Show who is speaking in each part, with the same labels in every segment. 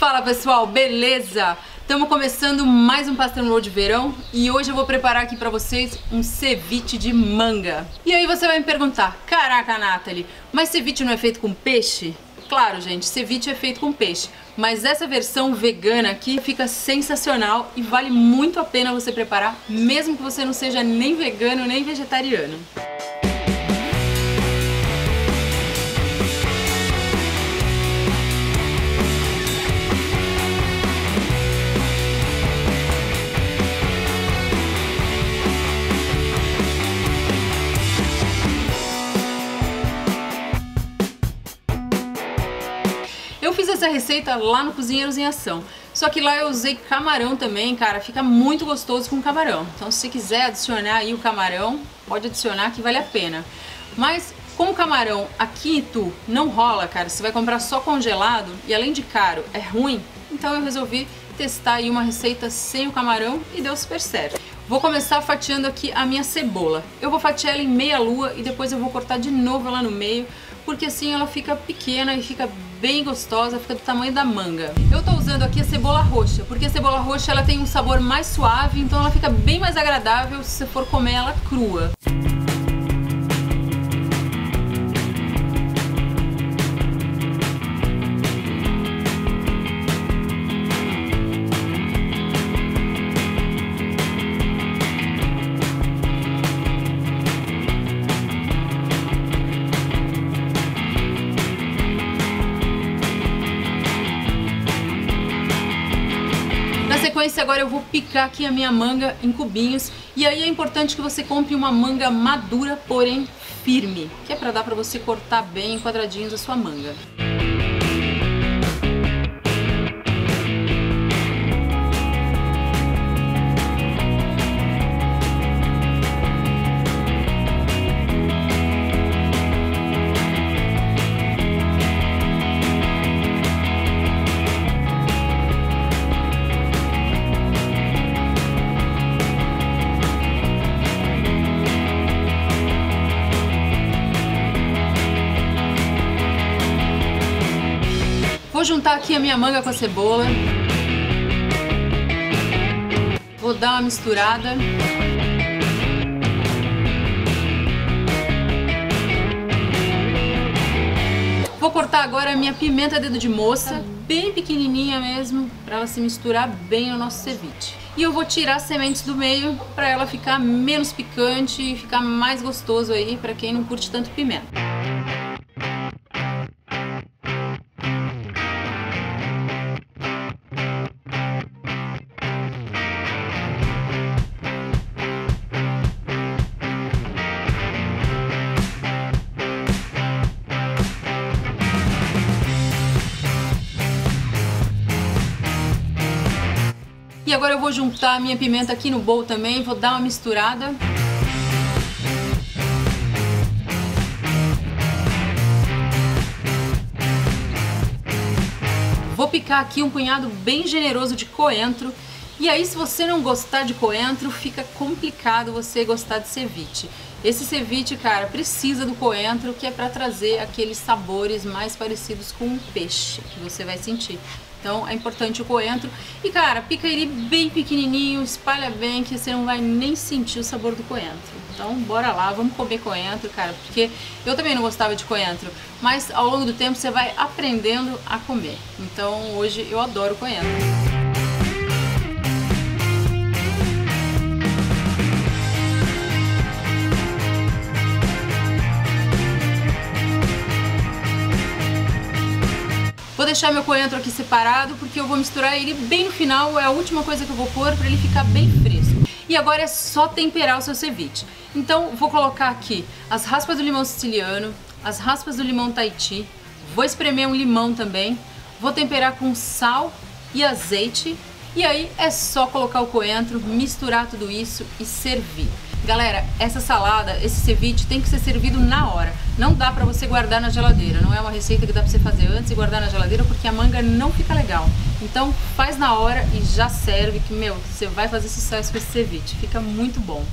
Speaker 1: Fala pessoal, beleza? Estamos começando mais um Pastel de Verão e hoje eu vou preparar aqui pra vocês um ceviche de manga. E aí você vai me perguntar, caraca Nathalie, mas ceviche não é feito com peixe? Claro, gente, ceviche é feito com peixe, mas essa versão vegana aqui fica sensacional e vale muito a pena você preparar, mesmo que você não seja nem vegano nem vegetariano. Essa receita lá no Cozinheiros em Ação. Só que lá eu usei camarão também, cara, fica muito gostoso com camarão. Então se você quiser adicionar aí o camarão, pode adicionar que vale a pena. Mas como o camarão aqui em Itu não rola, cara, você vai comprar só congelado e além de caro, é ruim, então eu resolvi testar aí uma receita sem o camarão e deu super certo. Vou começar fatiando aqui a minha cebola. Eu vou fatiar ela em meia lua e depois eu vou cortar de novo ela no meio, porque assim ela fica pequena e fica bem gostosa, fica do tamanho da manga. Eu tô usando aqui a cebola roxa, porque a cebola roxa ela tem um sabor mais suave, então ela fica bem mais agradável se você for comer ela crua. Sequência agora eu vou picar aqui a minha manga em cubinhos e aí é importante que você compre uma manga madura, porém firme, que é para dar para você cortar bem em quadradinhos a sua manga. Vou juntar aqui a minha manga com a cebola. Vou dar uma misturada. Vou cortar agora a minha pimenta dedo de moça, bem pequenininha mesmo, para ela se misturar bem no nosso ceviche. E eu vou tirar as sementes do meio para ela ficar menos picante e ficar mais gostoso aí para quem não curte tanto pimenta. E agora eu vou juntar a minha pimenta aqui no bowl também, vou dar uma misturada. Vou picar aqui um punhado bem generoso de coentro. E aí, se você não gostar de coentro, fica complicado você gostar de ceviche. Esse ceviche, cara, precisa do coentro, que é para trazer aqueles sabores mais parecidos com o peixe que você vai sentir. Então é importante o coentro. E cara, pica ele bem pequenininho, espalha bem que você não vai nem sentir o sabor do coentro. Então bora lá, vamos comer coentro, cara, porque eu também não gostava de coentro, mas ao longo do tempo você vai aprendendo a comer. Então hoje eu adoro coentro. Vou deixar meu coentro aqui separado porque eu vou misturar ele bem no final, é a última coisa que eu vou pôr para ele ficar bem fresco. E agora é só temperar o seu ceviche. Então vou colocar aqui as raspas do limão siciliano, as raspas do limão Tahiti, vou espremer um limão também, vou temperar com sal e azeite e aí é só colocar o coentro, misturar tudo isso e servir. Galera, essa salada, esse ceviche tem que ser servido na hora. Não dá pra você guardar na geladeira. Não é uma receita que dá pra você fazer antes e guardar na geladeira porque a manga não fica legal. Então faz na hora e já serve que, meu, você vai fazer sucesso com esse ceviche. Fica muito bom.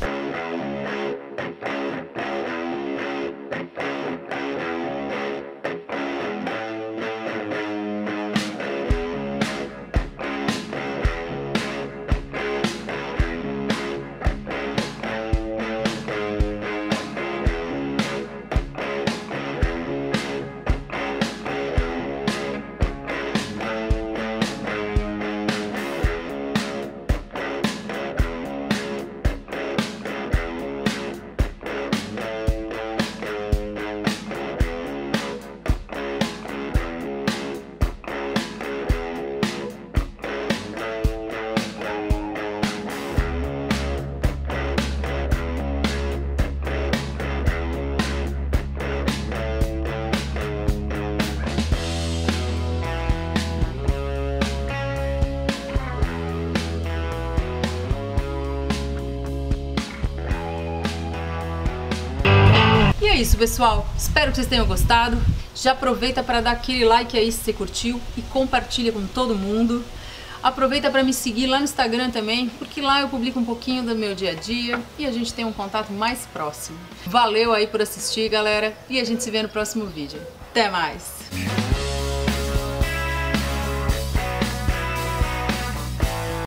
Speaker 1: Isso, pessoal. Espero que vocês tenham gostado. Já aproveita para dar aquele like aí se você curtiu e compartilha com todo mundo. Aproveita para me seguir lá no Instagram também, porque lá eu publico um pouquinho do meu dia a dia e a gente tem um contato mais próximo. Valeu aí por assistir, galera, e a gente se vê no próximo vídeo. Até mais!